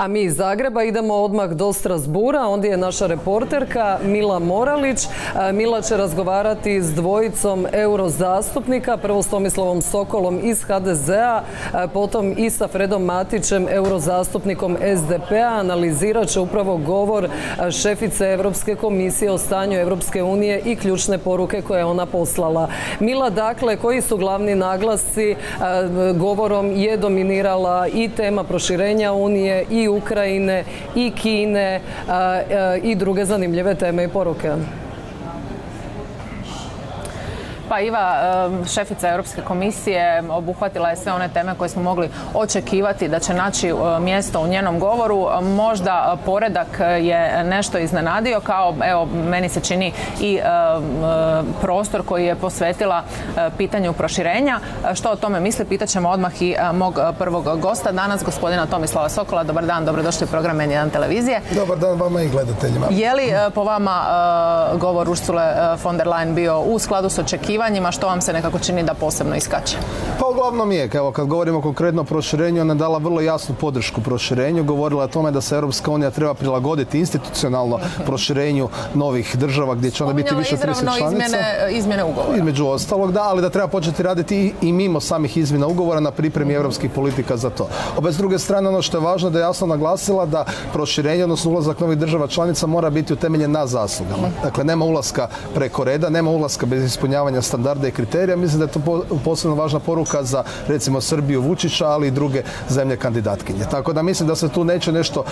A mi iz Zagreba idemo odmah do Strasbura, ondje je naša reporterka Mila Moralić. E, Mila će razgovarati s dvojicom eurozastupnika, prvo s Tomislavom Sokolom iz HDZ-a, e, potom i sa Fredom Matićem, eurozastupnikom SDP-a. Analizirat će upravo govor e, šefice Europske komisije o stanju Europske unije i ključne poruke koje je ona poslala. Mila, dakle, koji su glavni naglasci? Govorom je dominirala i tema proširenja Unije i Ukrajine i Kine i druge zanimljive teme i poruke. Pa Iva, šefica Europske komisije obuhvatila je sve one teme koje smo mogli očekivati da će naći mjesto u njenom govoru. Možda poredak je nešto iznenadio kao, evo, meni se čini i prostor koji je posvetila pitanju proširenja. Što o tome misli, pitaćemo odmah i mog prvog gosta danas, gospodina Tomislava Sokola. Dobar dan, dobrodošli u program N1 televizije. Dobar dan vama i gledateljima. Je li po vama govor Ursule von der Leyen bio u skladu s očekivanjem očekivanjima što vam se nekako čini da posebno iskače? Pa uglavnom je, evo kad govorimo konkretno o proširenju, ona je dala vrlo jasnu podršku proširenju, govorila o tome da se Europska unija treba prilagoditi institucionalno proširenju novih država gdje će onda biti više 30 članica. Izmjene, izmjene ugovora. Između ostalog, da, ali da treba početi raditi i, mimo samih izmjena ugovora na pripremi europskih politika za to. A s druge strane, ono što je važno da je jasno naglasila da proširenje, odnosno ulazak novih država članica mora biti utemeljen na zaslugama. Dakle, nema ulaska preko reda, nema ulaska bez ispunjavanja standarda i kriterija. Mislim da je to posebno važna poruka za recimo Srbiju Vučića, ali i druge zemlje kandidatkinje. Tako da mislim da se tu neće nešto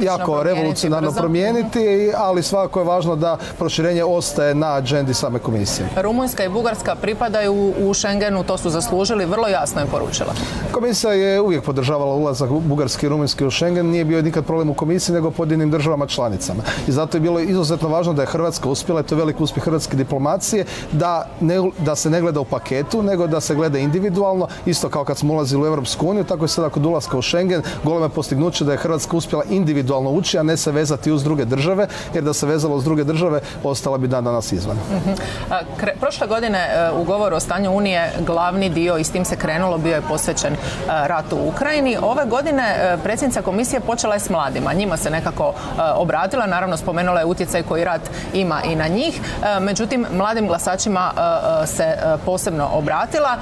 jako revolucionarno promijeniti, ali svakako je važno da proširenje ostaje na agendi same komisije. Rumunjska i Bugarska pripadaju u Schengenu, to su zaslužili, vrlo jasno je poručila. Komisija je uvijek podržavala ulazak Bugarske i Rumunjske u Schengen, nije bio nikad problem u komisiji nego pojedinim državama članicama. I zato je bilo izuzetno važno da je Hrvatska uspjela, to je velik uspjeh hrvatske diplomacije, da da se ne gleda u paketu, nego da se gleda individualno, isto kao kad smo ulazili u Europsku uniju, tako je sada kod ulaska u Schengen, goleme postignuće da je Hrvatska uspjela individualno ući, a ne se vezati uz druge države, jer da se vezalo uz druge države, ostala bi dan danas izvan. Mhm. Prošle godine e, u govoru o stanju Unije glavni dio i s tim se krenulo bio je posvećen e, ratu u Ukrajini. Ove godine e, predsjednica komisije počela je s mladima. Njima se nekako obratila, naravno spomenula je utjecaj koji rat ima i na njih. Međutim, mladim glasačima se posebno obratila.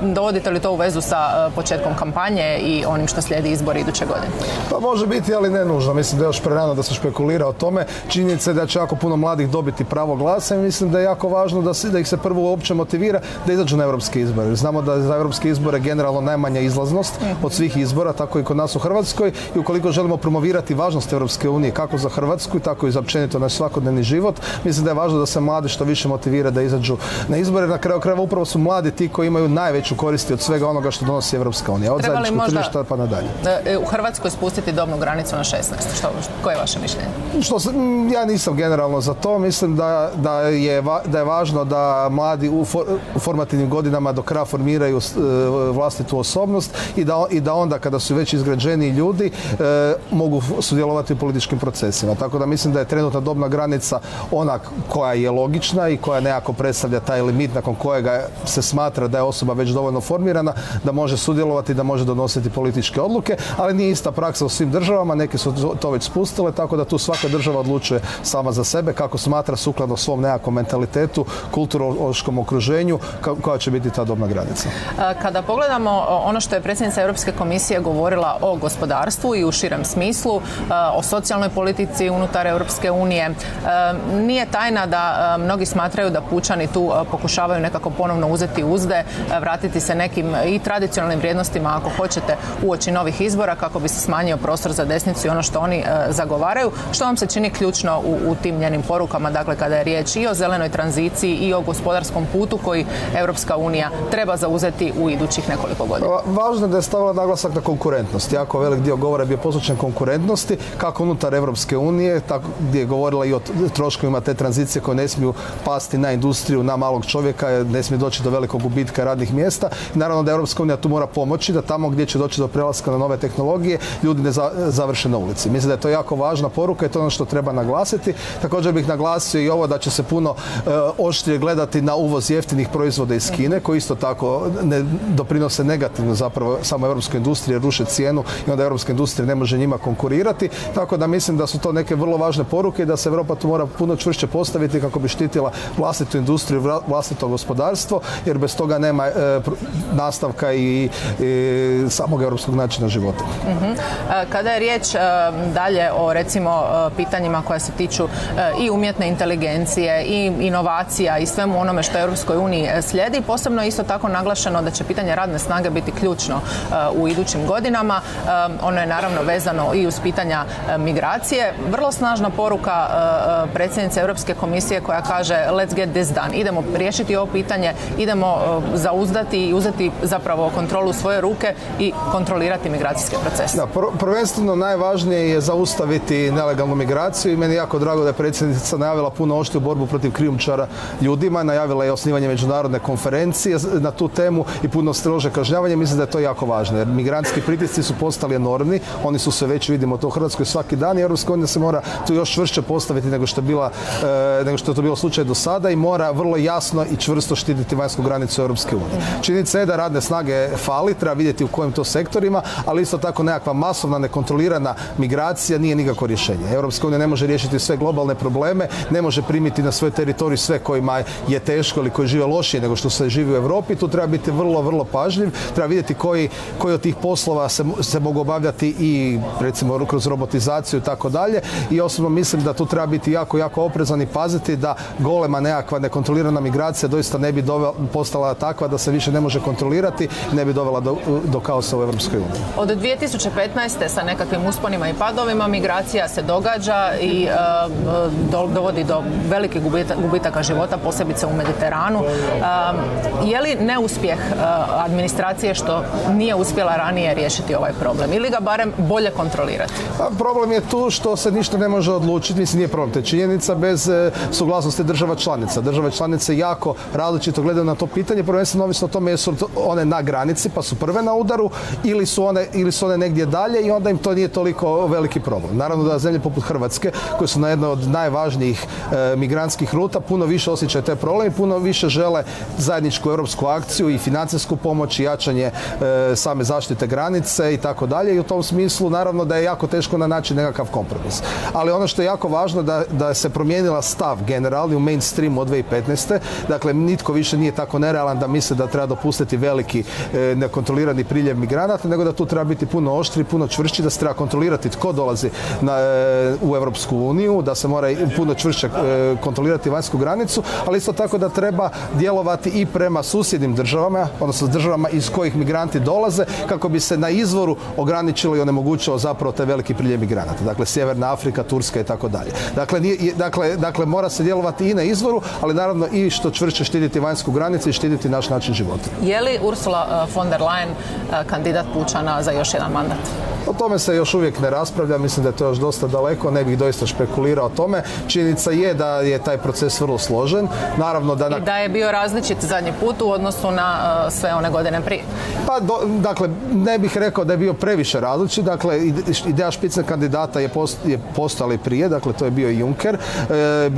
Dovodite li to u vezu sa početkom kampanje i onim što slijedi izbori iduće godine? Pa može biti, ali ne nužno. Mislim da je još prerano da se špekulira o tome. Činjenica je da će jako puno mladih dobiti pravo glasa i mislim da je jako važno da, da ih se prvo uopće motivira da izađu na europske izbore. Znamo da je za europske izbore generalno najmanja izlaznost od svih izbora, tako i kod nas u Hrvatskoj i ukoliko želimo promovirati važnost Europske unije kako za Hrvatsku, tako i za općenito naš svakodnevni život, mislim da je važno da se mladi što više motivira da izađu na izbore. Na kraju krajeva upravo su mladi ti koji imaju najveću koristi od svega onoga što donosi Europska unija. Od zajedničkog tržišta pa nadalje. E, u Hrvatskoj spustiti dobnu granicu na 16. Što, koje je vaše mišljenje? Što ja nisam generalno za to. Mislim da, da, je, da je važno da mladi u, formativnim godinama do kraja formiraju e, vlastitu osobnost i da, i da onda kada su već izgrađeni ljudi e, mogu sudjelovati u političkim procesima. Tako da mislim da je trenutna dobna granica ona koja je logična i koja nekako predstavlja taj limit nakon kojega se smatra da je osoba već dovoljno formirana, da može sudjelovati, da može donositi političke odluke, ali nije ista praksa u svim državama, neke su to već spustile, tako da tu svaka država odlučuje sama za sebe kako smatra sukladno svom nekakvom mentalitetu, kulturološkom okruženju, koja će biti ta dobna granica. Kada pogledamo ono što je predsjednica Europske komisije govorila o gospodarstvu i u širem smislu, o socijalnoj politici unutar Europske unije, nije tajna da mnogi smatraju da pučani tu pokušavaju nekako ponovno uzeti uzde, vratiti se nekim i tradicionalnim vrijednostima ako hoćete uoči novih izbora kako bi se smanjio prostor za desnicu i ono što oni e, zagovaraju. Što vam se čini ključno u, tim njenim porukama, dakle kada je riječ i o zelenoj tranziciji i o gospodarskom putu koji Europska unija treba zauzeti u idućih nekoliko godina? Pa, važno je da je stavila naglasak na konkurentnost. Jako velik dio govora je bio posvećen konkurentnosti, kako unutar Europske unije, tako gdje je govorila i o troškovima te tranzicije koje ne smiju pasti na industriju, na malog čovjeka, ne smije doći do velikog gubitka radnih mjesta. naravno da Europska unija tu mora pomoći da tamo gdje će doći do prelaska na nove tehnologije ljudi ne završe na ulici. Mislim da je to jako važna poruka i to je ono što treba naglasiti. Također bih naglasio i ovo da će se puno e, oštrije gledati na uvoz jeftinih proizvoda iz Kine koji isto tako ne doprinose negativno zapravo samo europskoj industriji, ruše cijenu i onda europska industrija ne može njima konkurirati. Tako da mislim da su to neke vrlo važne poruke i da se Europa tu mora puno čvršće postaviti kako bi štitila vlastitu industriju, vlastito gospodarstvo, jer bez toga nema e, nastavka i, samog europskog načina života. Mhm. E, kada je riječ e, dalje o recimo pitanjima koja se tiču i umjetne inteligencije i inovacija i svemu onome što Europskoj uniji slijedi, posebno je isto tako naglašeno da će pitanje radne snage biti ključno u idućim godinama. Ono je naravno vezano i uz pitanja migracije. Vrlo snažna poruka predsjednice Europske komisije koja kaže let's get this done. Idemo riješiti ovo pitanje, idemo zauzdati i uzeti zapravo kontrolu svoje ruke i kontrolirati migracijske procese. Da, prvenstveno najvažnije je zaustaviti nelegalnu migraciju i meni je jako drago da je predsjednica najavila puno oštriju borbu protiv krijumčara ljudima, najavila je osnivanje međunarodne konferencije na tu temu i puno strože kažnjavanje. Mislim da je to jako važno jer migrantski pritisci su postali enormni, oni su sve već vidimo to u Hrvatskoj svaki dan i Europska unija se mora tu još čvršće postaviti nego što je bila e, nego što to bilo slučaj do sada i mora vrlo jasno i čvrsto štititi vanjsku granicu Europske unije. Činjenica je da radne snage fali, treba vidjeti u kojim to sektorima, ali isto tako nekakva masovna nekontrolirana migracija nije nikako rješenje. Europska unija ne može riješiti sve globalne probleme, ne može primiti na svoj teritorij sve kojima je teško ili koji žive lošije nego što se živi u Europi. Tu treba biti vrlo, vrlo pažljiv. Treba vidjeti koji, koji od tih poslova se, se mogu obavljati i recimo kroz robotizaciju i tako dalje. I osobno mislim da tu treba biti jako, jako oprezan i paziti da golema nekakva nekontrolirana migracija doista ne bi postala takva da se više ne može kontrolirati ne bi dovela do, do kaosa u Europskoj uniji. Od 2015. sa nekakvim usponima i padovima migracija se događa i e, dovodi do velikih gubitaka života, posebice u Mediteranu. E, je li neuspjeh e, administracije što nije uspjela ranije riješiti ovaj problem ili ga barem bolje kontrolirati? Pa, problem je tu što se ništa ne može odlučiti, mislim nije problem, to je činjenica bez suglasnosti država članica. Države članice jako različito gledaju na to pitanje, prvenstveno ovisno o tome jesu one na granici pa su prve na udaru ili su one, ili su one negdje dalje i onda im to nije toliko veliki problem. Naravno da zemlje poput Hrvatske koje su na jednoj od najvažnijih e, migrantskih ruta puno više osjećaju te i puno više žele zajedničku europsku akciju i financijsku pomoć i jačanje e, same zaštite granice i tako dalje i u tom smislu naravno da je jako teško na naći nekakav kompromis. Ali ono što je jako važno da, da se promijenila stav generalni u mainstreamu od 2015. Dakle, nitko više nije tako nerealan da misle da treba dopustiti veliki e, nekontrolirani priljev migranata, nego da tu treba biti puno oštri, puno čvršći, da se treba kontrolirati tko dolazi na, e, u Europsku uniju, da se mora puno čvršće e, kontrolirati vanjsku granicu, ali isto tako da treba djelovati i prema susjednim državama, odnosno državama iz kojih migranti dolaze, kako bi se na izvoru ograničilo i onemogućilo zapravo taj veliki priljev migranata. Dakle, Sjeverna Afrika, Turska i tako dalje. Dakle, dakle, dakle, mora se djelovati i na izvoru, ali naravno i što čvršće štititi vanjsku granicu i štititi naš način života. Je li Ursula von der Leyen kandidat Pučana za još jedan mandat? O tome se još uvijek ne raspravlja, mislim da je to još dosta daleko, ne bih doista špekulirao o tome. Činjenica je da je taj proces vrlo složen. Naravno da... I da je bio različit zadnji put u odnosu na sve one godine prije. Pa, dakle, ne bih rekao da je bio previše različit. Dakle, ideja špicne kandidata je, post, je postala i prije, dakle, to je bio i Juncker. E,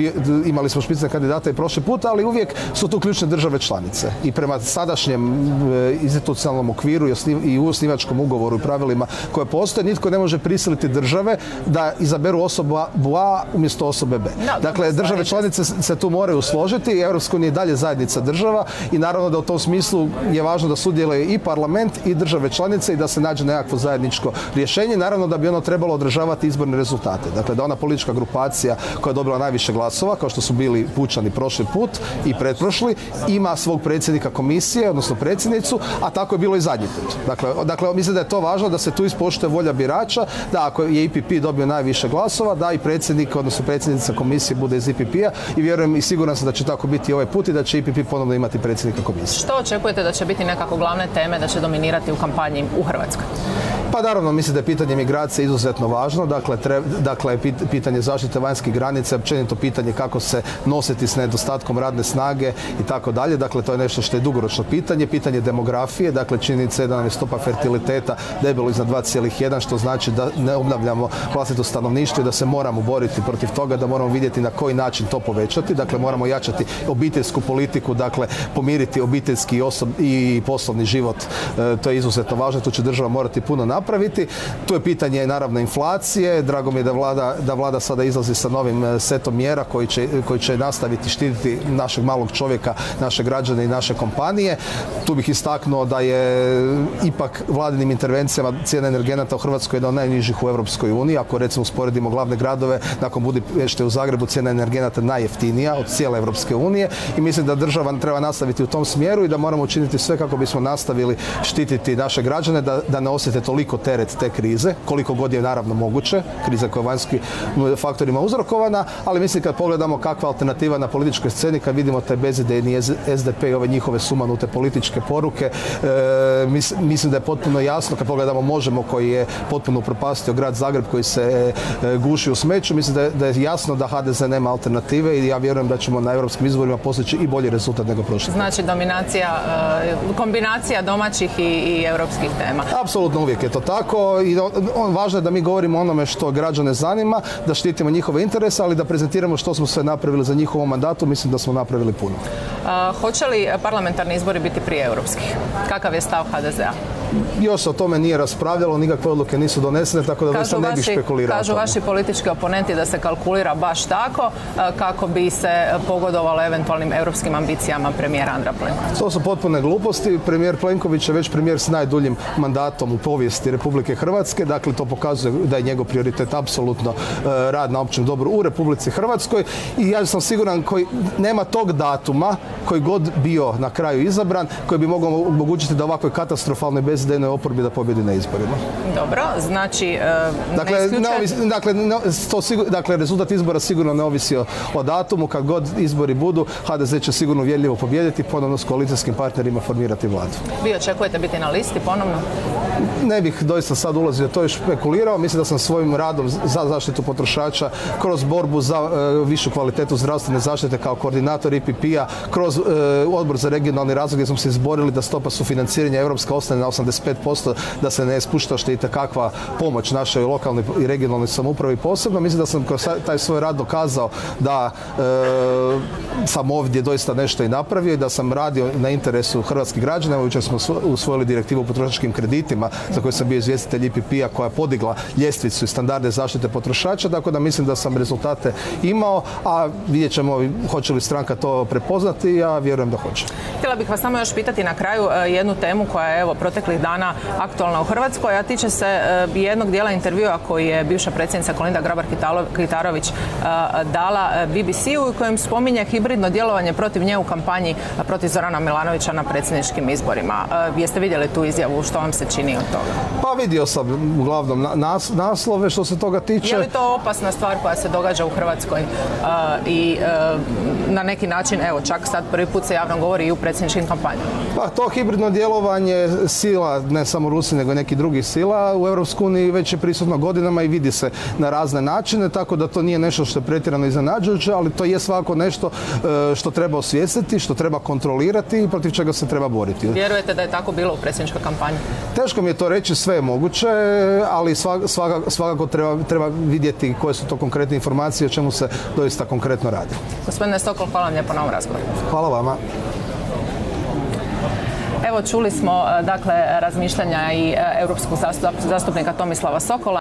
imali smo špicne kandidata i prošli put, ali uvijek su tu ključne države članice. I prema sadašnjem e, institucionalnom okviru i u osnivačkom ugovoru i pravilima koje postoje, nitko ne može prisiliti države da izaberu osoba A umjesto osobe B. dakle, države članice se tu moraju složiti i Europska unija je dalje zajednica država i naravno da u tom smislu je važno da sudjeluje i parlament i države članice i da se nađe nekakvo zajedničko rješenje. Naravno da bi ono trebalo održavati izborne rezultate. Dakle, da ona politička grupacija koja je dobila najviše glasova, kao što su bili pučani prošli put i pretprošli, ima svog predsjednika komisije, odnosno predsjednicu, a tako je bilo i zadnji put. Dakle, dakle mislim da je to važno da se tu ispoštuje volja birača, da ako je IPP dobio najviše glasova, da i predsjednik, odnosno predsjednica komisije bude iz IPP-a i vjerujem i siguran sam da će tako biti ovaj put i da će IPP ponovno imati predsjednika komisije. Što očekujete da će biti nekako glavne teme da će dominirati u kampanji u Hrvatskoj? Pa naravno, mislim da je pitanje migracije izuzetno važno. Dakle, tre, dakle pitanje zaštite vanjskih granica, općenito pitanje kako se nositi s nedostatkom radne snage i tako dalje. Dakle, to je nešto što je dugoročno pitanje. Pitanje demografije, dakle, činjenica je da nam je stopa fertiliteta debelo iznad 2,1, što znači da ne obnavljamo vlastito stanovništvo i da se moramo boriti protiv toga, da moramo vidjeti na koji način to povećati. Dakle, moramo jačati obiteljsku politiku, dakle, pomiriti obiteljski i poslovni život. E, to je izuzetno važno, tu će država morati puno napraviti. Tu je pitanje naravno inflacije. Drago mi je da vlada, da vlada sada izlazi sa novim e, setom mjera koji će, koji će nastaviti štititi našeg malog čovjeka, naše građane i naše kompanije. Tu bih istaknuo da je ipak vladinim intervencijama cijena energenata u Hrvatskoj jedna od najnižih u Europskoj uniji. Ako recimo usporedimo glavne gradove, nakon Budimpešte u Zagrebu cijena energenata najjeftinija od cijele Europske unije i mislim da država treba nastaviti u tom smjeru i da moramo učiniti sve kako bismo nastavili štititi naše građane da, da ne osjete toliko teret te krize, koliko god je naravno moguće, kriza koja je vanjskim faktorima uzrokovana, ali mislim kad pogledamo kakva alternativa na političkoj sceni, kad vidimo taj bezidejni SDP i ove njihove sumanute političke poruke, e, mislim da je potpuno jasno kad pogledamo Možemo koji je potpuno upropastio grad Zagreb koji se e, guši u smeću, mislim da je, da je jasno da HDZ nema alternative i ja vjerujem da ćemo na europskim izborima postići i bolji rezultat nego prošli. Znači dominacija, e, kombinacija domaćih i, i europskih tema. Apsolutno uvijek je to tako i on, važno je da mi govorimo onome što građane zanima, da štitimo njihove interese, ali da prezentiramo što smo sve napravili za njihovom mandatu, mislim da smo napravili puno. hoće li parlamentarni izbori biti prije europskih? Kakav je stav HDZ-a? Još se o tome nije raspravljalo, nikakve odluke nisu donesene, tako da kažu ne bih špekulirao. Kažu vaši politički oponenti da se kalkulira baš tako kako bi se pogodovalo eventualnim europskim ambicijama premijera Andra Plenkovića. To su potpune gluposti. Premijer Plenković je već premijer s najduljim mandatom u povijesti Republike Hrvatske. Dakle, to pokazuje da je njegov prioritet apsolutno e, rad na općem dobru u Republici Hrvatskoj. I ja sam siguran koji nema tog datuma koji god bio na kraju izabran, koji bi mogao omogućiti da ovakvoj katastrofalnoj bezdejnoj oporbi da pobjedi na izborima. Dobro, znači e, dakle, ne dakle, to dakle, rezultat izbora sigurno ne ovisi o, datumu, kad god izbori budu, HDZ će sigurno uvjerljivo pobijediti, ponovno s koalicijskim partnerima formirati vladu. Vi očekujete biti na listi ponovno? Ne bih doista sad ulazio to i špekulirao. Mislim da sam svojim radom za zaštitu potrošača, kroz borbu za e, višu kvalitetu zdravstvene zaštite kao koordinator IPP-a, kroz e, odbor za regionalni razvoj gdje smo se izborili da stopa sufinanciranja Europska ostane na 85%, da se ne spušta što je kakva pomoć našoj lokalnoj i regionalnoj samoupravi posebno. Mislim da sam kroz taj svoj rad dokazao da e, sam ovdje doista nešto i napravio i da sam radio na interesu hrvatskih građana. Evo jučer smo usvojili direktivu o potrošačkim kreditima za koje sam bio izvjestitelj IPP-a koja je podigla ljestvicu i standarde zaštite potrošača, tako da mislim da sam rezultate imao, a vidjet ćemo hoće li stranka to prepoznati, ja vjerujem da hoće. Htjela bih vas samo još pitati na kraju e, jednu temu koja je evo proteklih dana aktualna u Hrvatskoj, a tiče se e, jednog dijela intervjua koji je bivša predsjednica Kolinda Grabar-Kitarović e, dala BBC-u u kojem spominje hibridno djelovanje protiv nje u kampanji protiv Zorana Milanovića na predsjedničkim izborima. Jeste vidjeli tu izjavu, što vam se čini od toga? Pa vidio sam uglavnom naslove što se toga tiče. Je li to opasna stvar koja se događa u Hrvatskoj i na neki način, evo čak sad prvi put se javno govori i u predsjedničkim kampanjama? Pa to hibridno djelovanje sila, ne samo Rusije nego i nekih drugih sila u EU već je prisutno godinama i vidi se na razne načine, tako da to nije nešto što je pretjerano iznenađujuće, ali to je svako nešto e, što treba osvijestiti, što treba kontrolirati i protiv čega se treba boriti. Vjerujete da je tako bilo u predsjedničkoj kampanji? Teško mi je to reći, sve je moguće, ali svakako treba, treba vidjeti koje su to konkretne informacije, o čemu se doista konkretno radi. Gospodine Sokol, hvala vam lijepo na ovom razgovoru. Hvala vama. Evo čuli smo dakle razmišljanja i e, europskog zastupnika Tomislava Sokola.